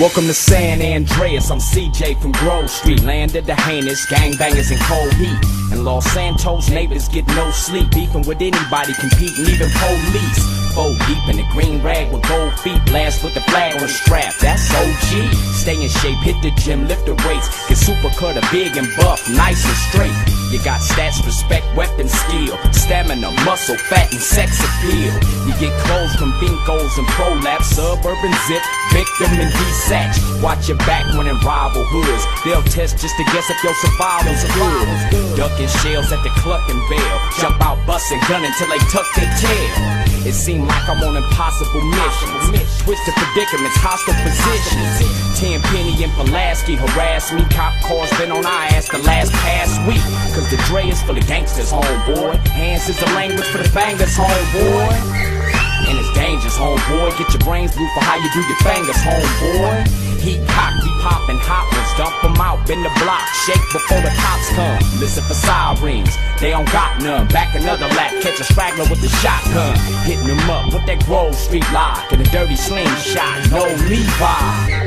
Welcome to San Andreas, I'm CJ from Grove Street, land of the heinous, gangbangers in cold heat. And Los Santos neighbors get no sleep, beefing with anybody, competing, even police. Four deep in the green rag with gold feet, blast with the flag on the strap, that's OG. Stay in shape, hit the gym, lift the weights, get super cut, a big and buff, nice and straight. Got stats, respect, weapon, skill, stamina, muscle, fat, and sex appeal. You get clothes from Bincos and ProLaps, suburban zip, victim and desatch. Watch your back when in rival hoods. They'll test just to guess if your survival's good. Ducking shells at the Cluckin' Bell. Jump out, busting, gun until they tuck their tail. It seemed like I'm on impossible missions. Twisted predicaments, hostile positions. Penny and Pulaski harass me. Cop cars been on our ass the last past week. Cause the Dre is for the gangsters, homeboy. Hands is the language for the bangers, homeboy. And it's dangerous, homeboy. Get your brains blue for how you do your fingers, homeboy. Heat cock, we poppin' hot ones, dump 'em out, bend the block, shake before the cops come. Listen for sirens, they don't got none. Back another lap, catch a straggler with the shotgun. Hitting them up with that Grove Street lock and a dirty slingshot, no Levi.